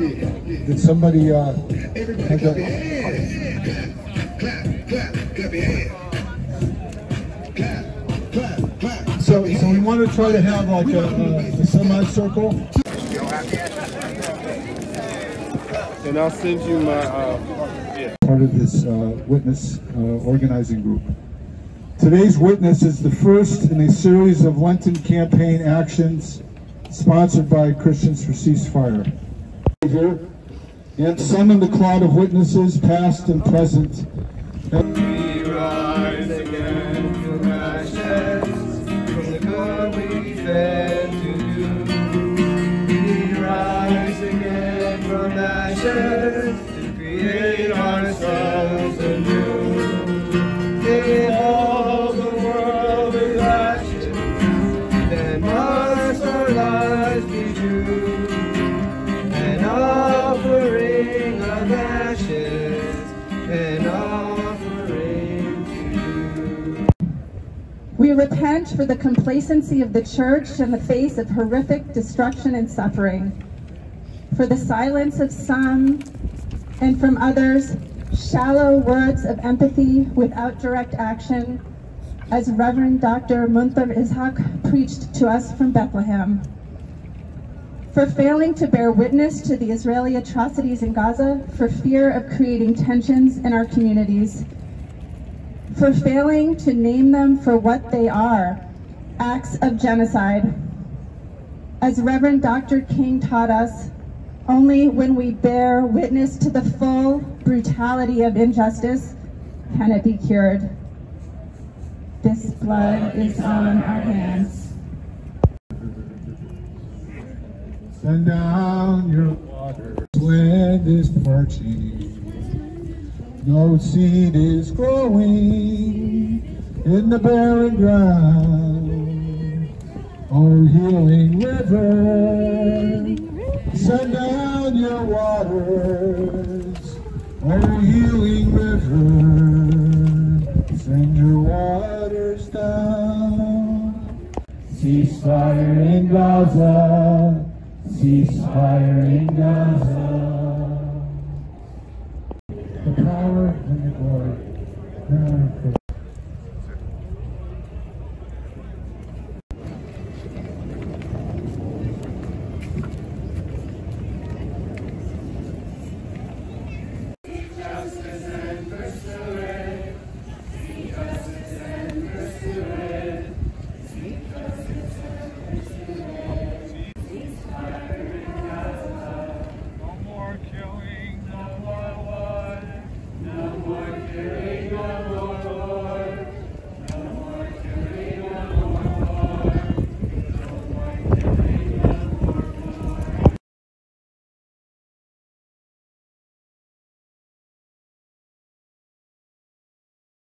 Did somebody, uh, Everybody clap your hands. Clap, clap, clap your hands. Clap, clap, clap. so, so we want to try to have like a, a semicircle. And I'll send you my, uh, yeah. part of this uh, witness uh, organizing group. Today's witness is the first in a series of Lenten campaign actions sponsored by Christians for Ceasefire. And summon the cloud of witnesses, past and present. We rise again from ashes, from the good we to you. We rise again from ashes to create ourselves anew. If all the world is ashes, then must our lives be. We repent for the complacency of the church in the face of horrific destruction and suffering, for the silence of some and from others, shallow words of empathy without direct action, as Reverend Dr. Munther Isaac preached to us from Bethlehem. For failing to bear witness to the Israeli atrocities in Gaza for fear of creating tensions in our communities for failing to name them for what they are, acts of genocide. As Reverend Dr. King taught us, only when we bear witness to the full brutality of injustice can it be cured. This blood is on our hands. Send down your water. Land is parching. No seed is growing in the barren ground. Oh, healing river, send down your waters. Oh, healing river, send your waters down. Ceasefire in Gaza, Ceasefire in Gaza. The power and the glory.